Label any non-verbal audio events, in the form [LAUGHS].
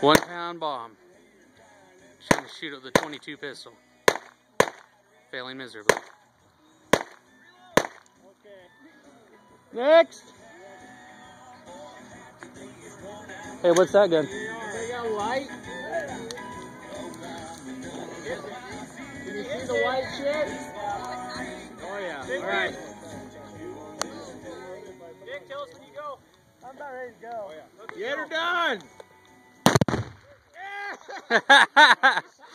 One pound bomb. Just gonna shoot up the 22 pistol. Failing miserably. Next! Hey, what's that gun? They got light. Can you see the white shit? Oh yeah. All I'm about ready to go. Oh, yeah. Get her done. Yeah. [LAUGHS] [LAUGHS]